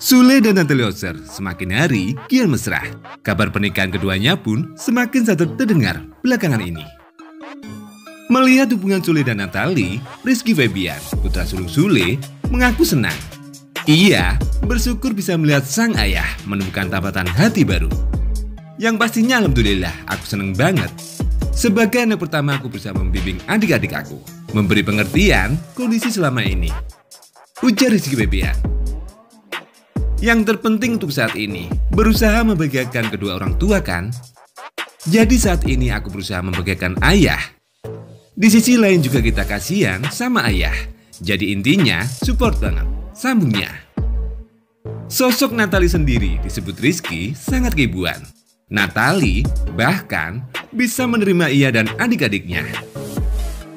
Sule dan Natalie Ozer semakin hari kian mesra. Kabar pernikahan keduanya pun semakin satu terdengar belakangan ini. Melihat hubungan Sule dan Natalie, Rizky Febian, putra sulung Sule, mengaku senang. Ia bersyukur bisa melihat sang ayah menemukan tabatan hati baru. Yang pastinya Alhamdulillah aku senang banget. Sebagai anak pertama aku berusaha membimbing adik-adik aku. Memberi pengertian kondisi selama ini. Ujar Rizky Febian. Yang terpenting untuk saat ini, berusaha membahagiakan kedua orang tua kan? Jadi saat ini aku berusaha membahagiakan ayah. Di sisi lain juga kita kasihan sama ayah. Jadi intinya support banget, sambungnya. Sosok Natali sendiri disebut Rizky sangat keibuan. Natali bahkan bisa menerima ia dan adik-adiknya.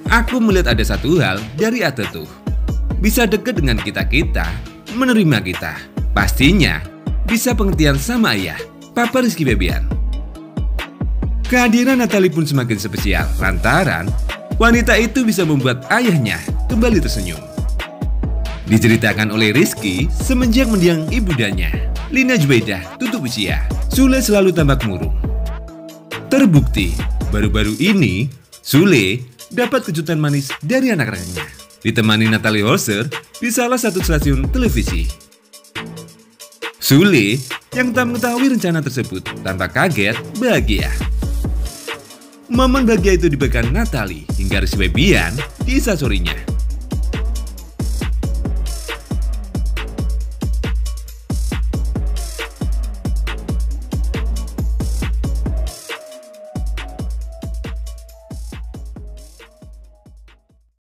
Aku melihat ada satu hal dari Ate tuh. Bisa deket dengan kita-kita, menerima kita. Pastinya bisa pengertian sama ayah, Papa Rizky Bebian. Kehadiran Natali pun semakin spesial lantaran wanita itu bisa membuat ayahnya kembali tersenyum. Diceritakan oleh Rizky semenjak mendiang ibundanya, Lina Jubaidah tutup usia, Sule selalu tampak murung. Terbukti, baru-baru ini Sule dapat kejutan manis dari anak-anaknya. Ditemani Natalie Holzer di salah satu stasiun televisi. Sule yang tak mengetahui rencana tersebut tanpa kaget bahagia. Momen bahagia itu diberikan Natali hingga Rizky Webian di instastorynya.